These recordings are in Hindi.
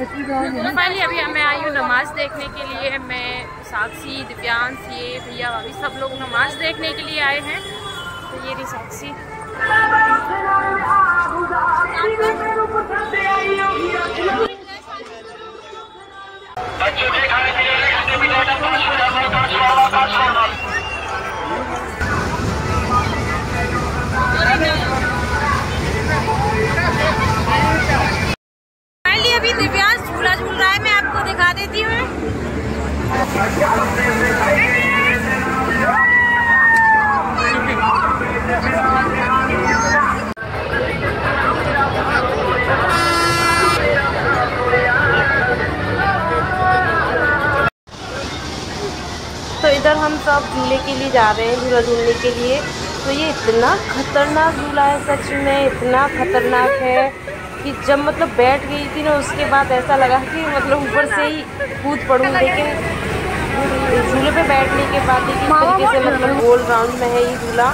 फाइनली अभी मैं आई हूँ नमाज़ देखने के लिए। मैं साक्षी दिव्यांश ये भैया, भाभी, सब लोग नमाज़ देखने के लिए आए हैं। तो ये रही साक्षी। इधर हम सब झूले के लिए जा रहे हैं झूला झूलने के लिए। तो ये इतना खतरनाक झूला है सच में इतना खतरनाक है कि जब मतलब बैठ गई थी ना उसके बाद ऐसा लगा कि मतलब ऊपर से ही कूद पड़ूँ। लेकिन झूले पे बैठने के बाद देखिए इस तरीके से मतलब गोल राउंड में है ये झूला।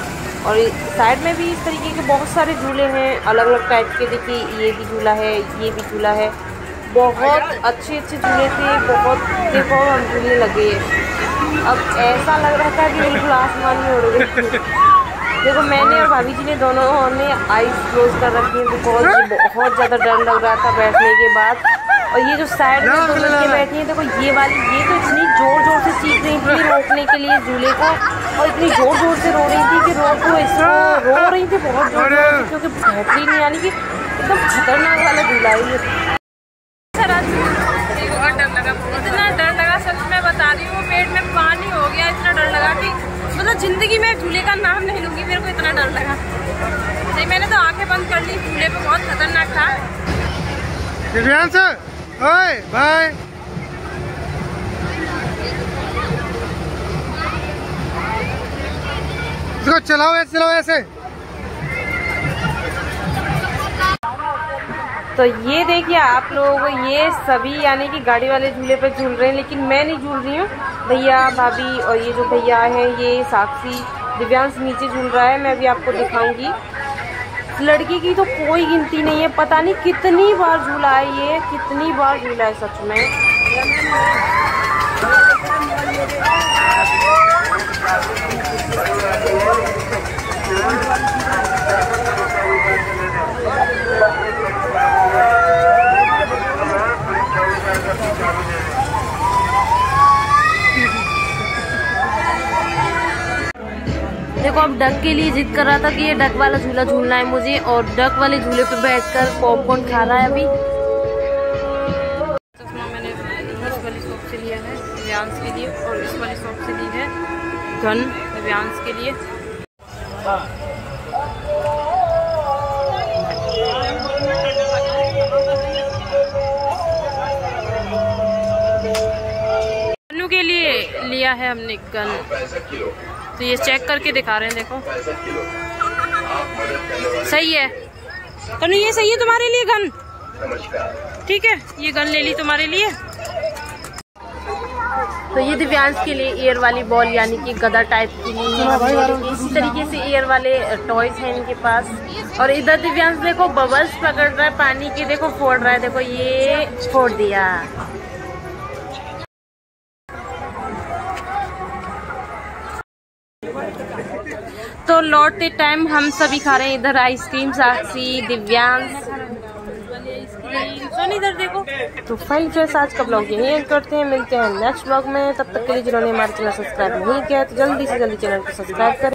और साइड में भी इस तरीके के बहुत सारे झूले हैं अलग अलग टाइप के। देखिए ये भी झूला है ये भी झूला है। बहुत अच्छे अच्छे झूले थे बहुत देखो हम झूलने लगे। अब ऐसा लग रहा था कि बिल्कुल आसमान में उड़ गई देखो मैंने और भाभी जी ने दोनों ने आईज क्लोज कर रखी है बिकॉज़ बहुत ज़्यादा डर लग रहा था बैठने के बाद। और ये जो साइड में दो लड़के बैठी हैं देखो ये वाली ये तो इतनी ज़ोर ज़ोर से चीख रही थी रोकने के लिए झूले को और इतनी ज़ोर ज़ोर से रो रही थी कि रोको इसको रो रही थी बहुत ज़ोर ज़ोर से क्योंकि बेहतरीन यानी कि एकदम खतरनाक वाला झूला है ये। डर लगा इतना डर लगा। ज़िंदगी में झूले का नाम नहीं लूँगी मेरे को इतना डर लगा। नहीं मैंने तो आँखें बंद कर ली झूले पे बहुत खतरनाक था। ओए बाय। इसको चलाओ ऐसे चलाओ ऐसे। तो ये देखिए आप लोग ये सभी यानी कि गाड़ी वाले झूले पे झूल रहे हैं लेकिन मैं नहीं झूल रही हूँ। भैया, भाभी और ये जो भैया है, ये साक्षी दिव्यांश नीचे झूल रहा है, मैं अभी आपको दिखाऊँगी। लड़की की तो कोई गिनती नहीं है, पता नहीं कितनी बार झूला है ये, कितनी बार झूला है सच में। देखो, अब डक के लिए जिद कर रहा था कि ये डक वाला झूला झूलना है मुझे और डक वाले झूले पे बैठकर पॉपकॉर्न खा रहा है अभी। चश्मा मैंने वाली शॉप से लिया है रियांस के लिए, और इस वाली शॉप से ली है गन रियांस के लिए। लिया है हमने गन। तो ये चेक करके दिखा रहे हैं, देखो। सही है। कन्नू ये सही है तुम्हारे लिए गन? ठीक है, ये गन ले ली तुम्हारे लिए। तो ये दिव्यांश के लिए एयर वाली बॉल यानी कि गदा टाइप की इसी तरीके से एयर वाले टॉयज हैं इनके पास। और इधर दिव्यांश देखो बबल्स पकड़ रहा है, पानी के देखो, फोड़ रहा है। देखो, ये फोड़ दिया। तो लौटते टाइम हम सभी खा रहे हैं इधर आइसक्रीम साक्षी दिव्यांश। इधर देखो। तो फाइन फ्रेंड्स आज का ब्लॉग यही एंड करते हैं। मिलते हैं नेक्स्ट ब्लॉग में। तब तक के लिए जिन्होंने हमारे चैनल सब्सक्राइब नहीं किया तो जल्दी से जल्दी चैनल को सब्सक्राइब करें।